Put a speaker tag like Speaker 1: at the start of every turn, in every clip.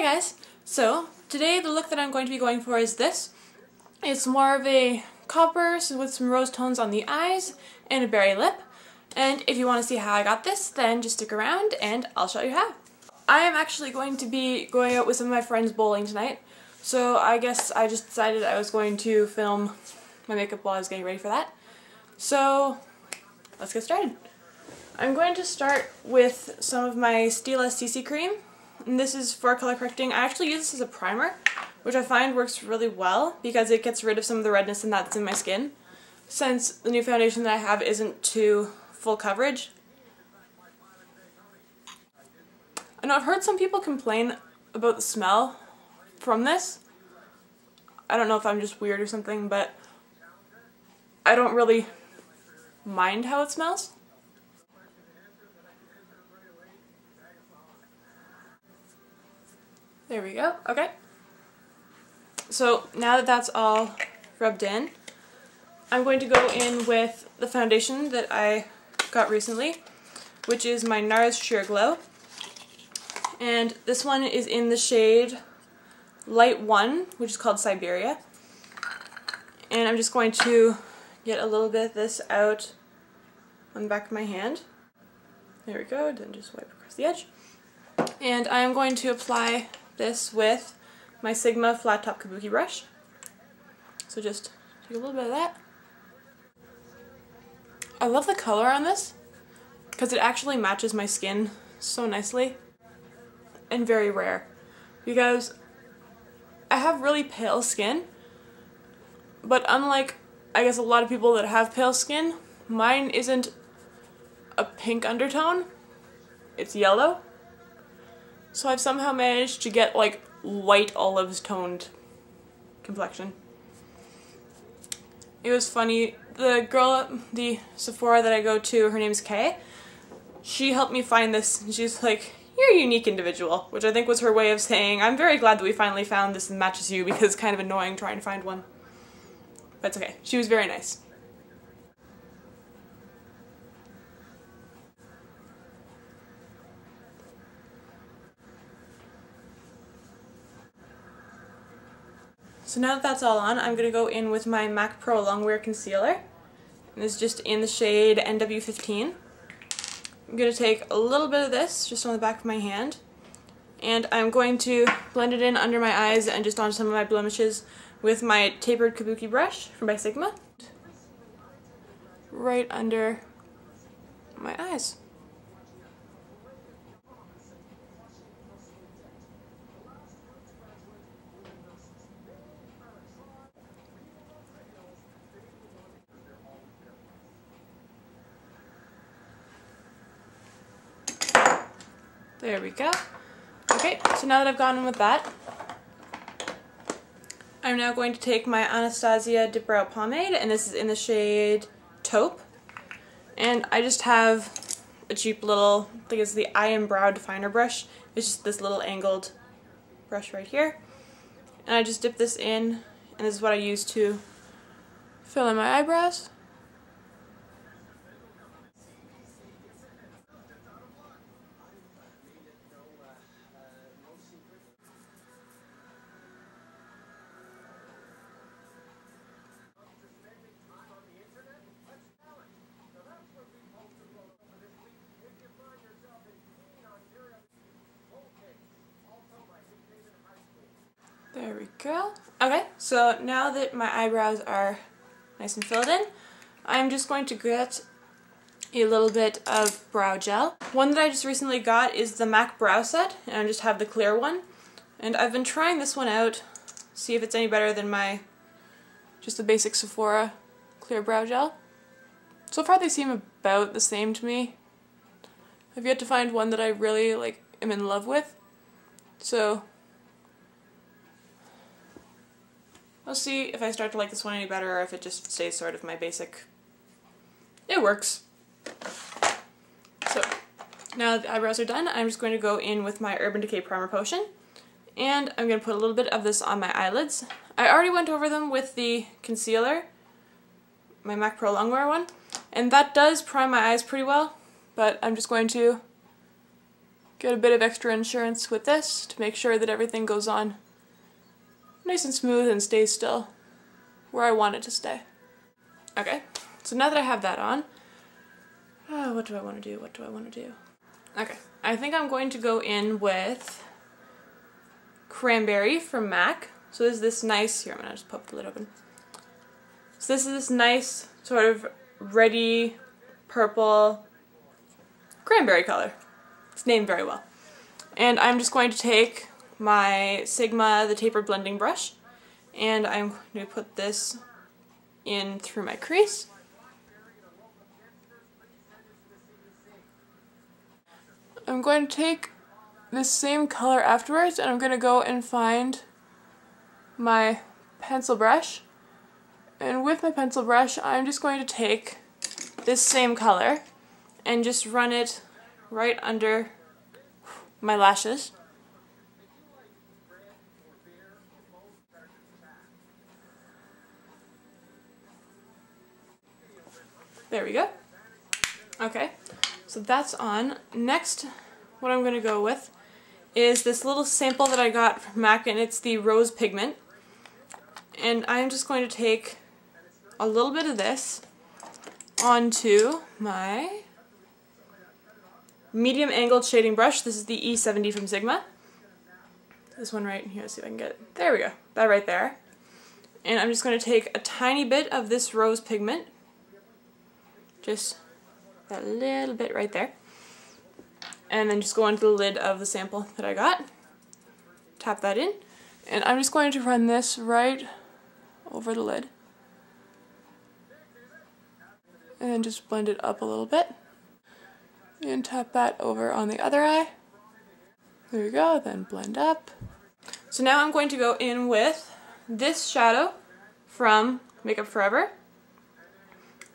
Speaker 1: Hi guys! So, today the look that I'm going to be going for is this. It's more of a copper with some rose tones on the eyes and a berry lip. And if you want to see how I got this, then just stick around and I'll show you how. I am actually going to be going out with some of my friends bowling tonight. So I guess I just decided I was going to film my makeup while I was getting ready for that. So let's get started. I'm going to start with some of my Stila CC cream. And this is for color correcting. I actually use this as a primer, which I find works really well because it gets rid of some of the redness and that's in my skin. Since the new foundation that I have isn't too full coverage. I know I've heard some people complain about the smell from this. I don't know if I'm just weird or something, but I don't really mind how it smells. There we go. Okay. So now that that's all rubbed in, I'm going to go in with the foundation that I got recently, which is my NARS Sheer Glow. And this one is in the shade Light 1, which is called Siberia. And I'm just going to get a little bit of this out on the back of my hand. There we go, then just wipe across the edge. And I am going to apply this with my Sigma flat top kabuki brush. So just take a little bit of that. I love the color on this because it actually matches my skin so nicely and very rare because I have really pale skin but unlike I guess a lot of people that have pale skin mine isn't a pink undertone it's yellow so I've somehow managed to get like white olives toned complexion it was funny the girl at the Sephora that I go to her name's Kay she helped me find this and she's like you're a unique individual, which I think was her way of saying, I'm very glad that we finally found this that matches you because it's kind of annoying trying to find one. But it's okay. She was very nice. So now that that's all on, I'm going to go in with my MAC Pro Longwear Concealer. And this is just in the shade NW15. I'm going to take a little bit of this just on the back of my hand and I'm going to blend it in under my eyes and just on some of my blemishes with my tapered kabuki brush from by Sigma right under my eyes. There we go. Okay, so now that I've gone in with that, I'm now going to take my Anastasia Dip Brow Pomade, and this is in the shade Taupe. And I just have a cheap little, I think it's the Eye and Brow Definer brush. It's just this little angled brush right here. And I just dip this in, and this is what I use to fill in my eyebrows. There we go. Okay, so now that my eyebrows are nice and filled in, I'm just going to get a little bit of brow gel. One that I just recently got is the MAC Brow Set, and I just have the clear one. And I've been trying this one out, see if it's any better than my, just the basic Sephora clear brow gel. So far they seem about the same to me. I've yet to find one that I really, like, am in love with. So, I'll see if I start to like this one any better or if it just stays sort of my basic. It works. So now that the eyebrows are done, I'm just going to go in with my Urban Decay Primer Potion. And I'm going to put a little bit of this on my eyelids. I already went over them with the concealer, my MAC Pro Longwear one, and that does prime my eyes pretty well, but I'm just going to get a bit of extra insurance with this to make sure that everything goes on nice and smooth and stays still where I want it to stay. Okay, so now that I have that on, oh, what do I want to do? What do I want to do? Okay, I think I'm going to go in with Cranberry from MAC. So this is this nice, here I'm going to just pop the lid open. So this is this nice sort of ready purple cranberry color. It's named very well. And I'm just going to take my Sigma, the tapered blending brush, and I'm going to put this in through my crease. I'm going to take this same color afterwards and I'm going to go and find my pencil brush and with my pencil brush I'm just going to take this same color and just run it right under my lashes. There we go. Okay, so that's on. Next, what I'm going to go with is this little sample that I got from MAC, and it's the rose pigment. And I'm just going to take a little bit of this onto my medium angled shading brush. This is the E70 from Sigma. This one right here, see if I can get it. There we go, that right there. And I'm just going to take a tiny bit of this rose pigment, just that little bit right there, and then just go onto the lid of the sample that I got. Tap that in, and I'm just going to run this right over the lid. And then just blend it up a little bit and tap that over on the other eye. There we go, then blend up. So now I'm going to go in with this shadow from Makeup Forever.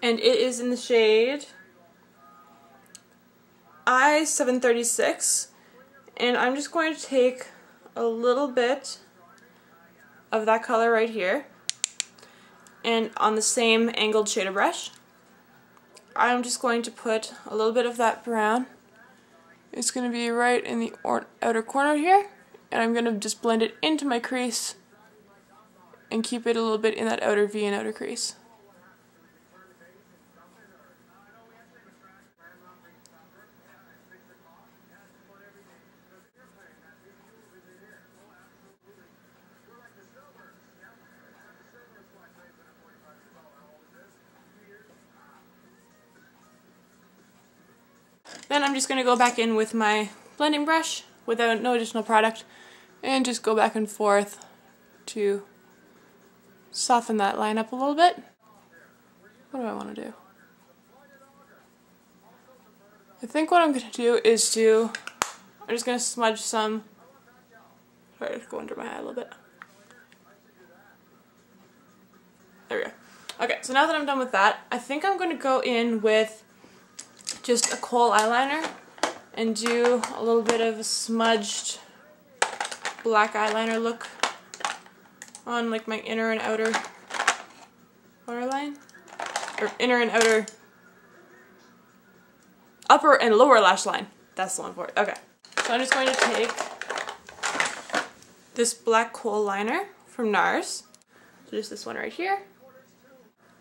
Speaker 1: And it is in the shade I-736. And I'm just going to take a little bit of that color right here and on the same angled shader brush I'm just going to put a little bit of that brown. It's going to be right in the outer corner here, and I'm going to just blend it into my crease and keep it a little bit in that outer V and outer crease. Then I'm just going to go back in with my blending brush without no additional product and just go back and forth to soften that line up a little bit. What do I want to do? I think what I'm going to do is do, I'm just going to smudge some, sorry, go under my eye a little bit. There we go. Okay, so now that I'm done with that, I think I'm going to go in with just a kohl eyeliner and do a little bit of a smudged black eyeliner look on like my inner and outer waterline. Or inner and outer upper and lower lash line. That's the one for it. Okay. So I'm just going to take this black kohl liner from NARS. So just this one right here.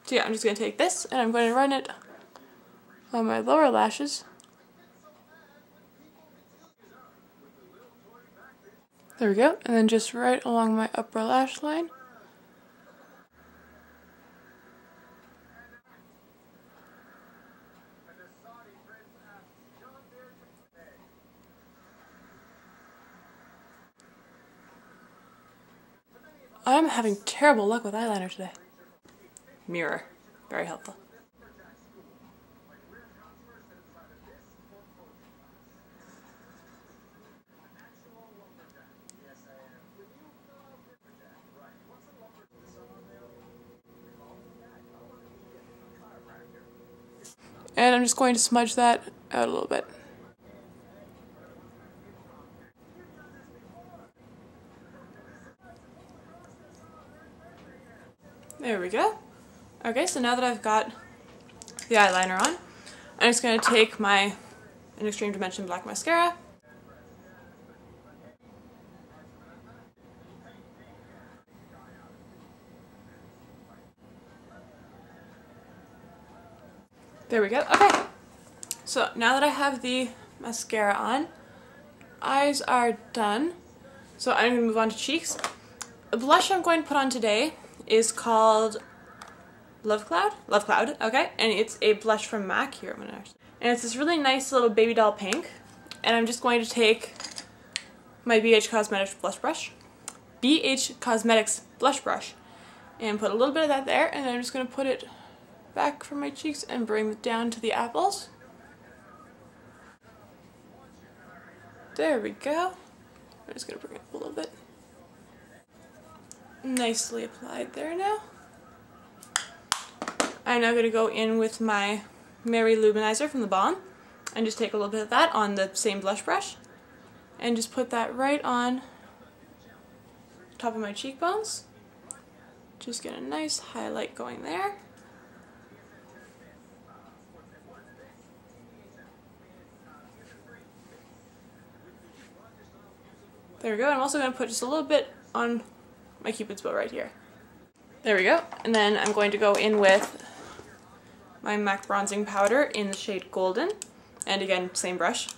Speaker 1: So yeah I'm just going to take this and I'm going to run it on my lower lashes. There we go. And then just right along my upper lash line. I'm having terrible luck with eyeliner today. Mirror. Very helpful. And I'm just going to smudge that out a little bit. There we go. Okay, so now that I've got the eyeliner on, I'm just going to take my In Extreme Dimension Black Mascara There we go. Okay. So now that I have the mascara on, eyes are done. So I'm going to move on to cheeks. The blush I'm going to put on today is called Love Cloud? Love Cloud, okay. And it's a blush from MAC. Here, And it's this really nice little baby doll pink. And I'm just going to take my BH Cosmetics blush brush. BH Cosmetics blush brush. And put a little bit of that there. And I'm just going to put it back from my cheeks and bring it down to the apples. There we go. I'm just going to bring it up a little bit. Nicely applied there now. I'm now going to go in with my Mary-Lou-Manizer from the Balm and just take a little bit of that on the same blush brush and just put that right on top of my cheekbones. Just get a nice highlight going there. There we go. I'm also going to put just a little bit on my cupid's bow right here. There we go. And then I'm going to go in with my MAC bronzing powder in the shade Golden. And again, same brush.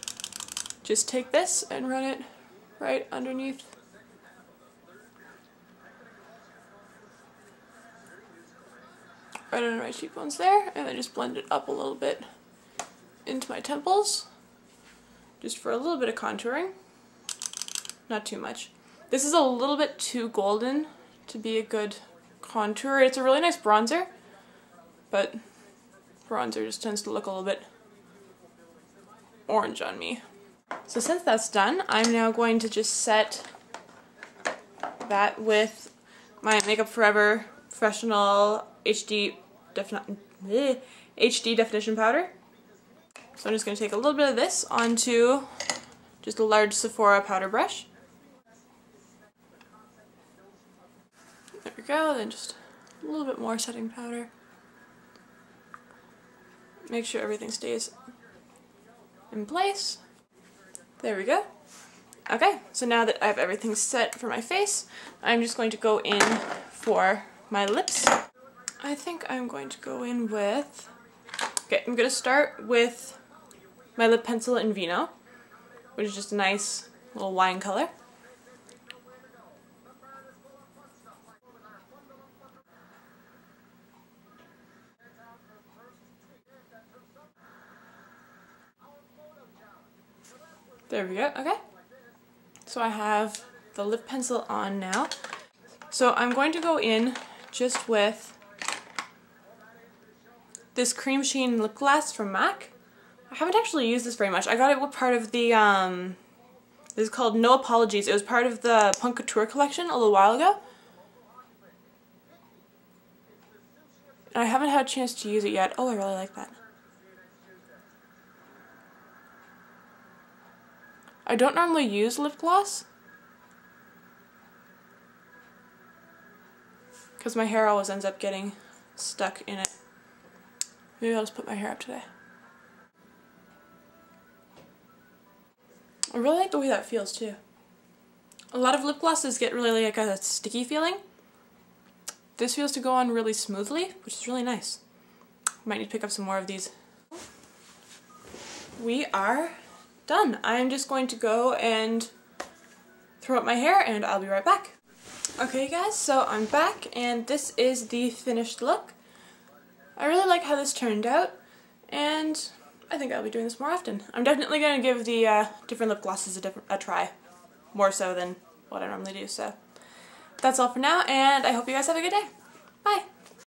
Speaker 1: Just take this and run it right underneath right under my cheekbones there, and then just blend it up a little bit into my temples, just for a little bit of contouring not too much. This is a little bit too golden to be a good contour. It's a really nice bronzer, but bronzer just tends to look a little bit orange on me. So since that's done, I'm now going to just set that with my Makeup Forever Professional HD, defini eh, HD Definition Powder. So I'm just going to take a little bit of this onto just a large Sephora powder brush. Go, then just a little bit more setting powder. Make sure everything stays in place. There we go. Okay, so now that I have everything set for my face, I'm just going to go in for my lips. I think I'm going to go in with... Okay, I'm going to start with my lip pencil in Vino, which is just a nice little wine color. There we go, okay. So I have the lip pencil on now. So I'm going to go in just with this Cream Sheen lip gloss from MAC. I haven't actually used this very much. I got it with part of the, um, this is called No Apologies. It was part of the Punk Couture collection a little while ago. I haven't had a chance to use it yet. Oh, I really like that. I don't normally use lip gloss. Because my hair always ends up getting stuck in it. Maybe I'll just put my hair up today. I really like the way that feels too. A lot of lip glosses get really like a sticky feeling. This feels to go on really smoothly, which is really nice. Might need to pick up some more of these. We are done. I'm just going to go and throw up my hair and I'll be right back. Okay guys, so I'm back and this is the finished look. I really like how this turned out and I think I'll be doing this more often. I'm definitely going to give the uh, different lip glosses a, different, a try, more so than what I normally do. So that's all for now and I hope you guys have a good day. Bye!